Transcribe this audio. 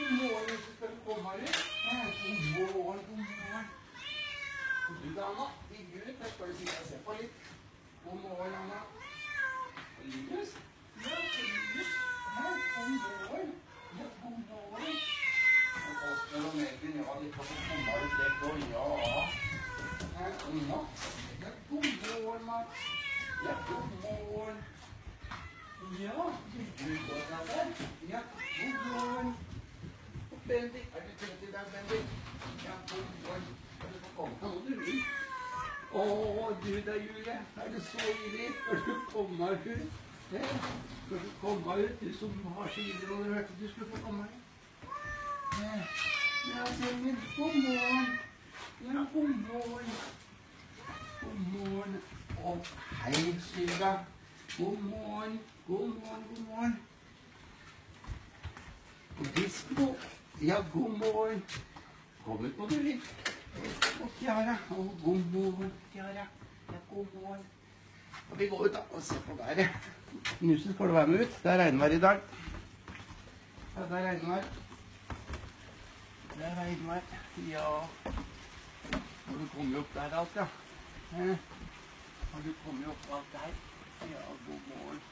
God morgen, så skal du komme. Ja, God morgen, god morgen. Og du, Anna, ligger. Der skal du og se på litt. God morgen, Anna. Linus? Ja, god morgen. Ja, god morgen. Og og Megan, ja, de får komme ut litt og ja. Ja. Ja, god morgen, Mats. God morgen. Ja, du går der. Ja, god morgen. Er du trøtt i dag, Bendik? Ja, god morgen. Kan du få komme du vil? Å, du da, Julie. Er du så ivrig? Skal du komme ut? Ja, Skal du komme ut, du som har så ivrig og du få komme ut? Ja, ja Selmin. God morgen. Ja, god morgen. God morgen. Å, hei, Syva. God morgen. God morgen, god morgen. Og Disco. Ja, god morgen. Kom ut nå, du vil. Og Kiara. Å, god morgen, Kiara. Ja, god morgen. Og vi går ut da og ser på været. Knusen får du være med ut. Det er regnvær i dag. Ja, det er regnvær. Det er regnvær. Ja. Og du kommer jo opp der alt, ja. Og du kommer jo opp alt der. Ja, god morgen.